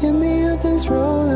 Give me up this road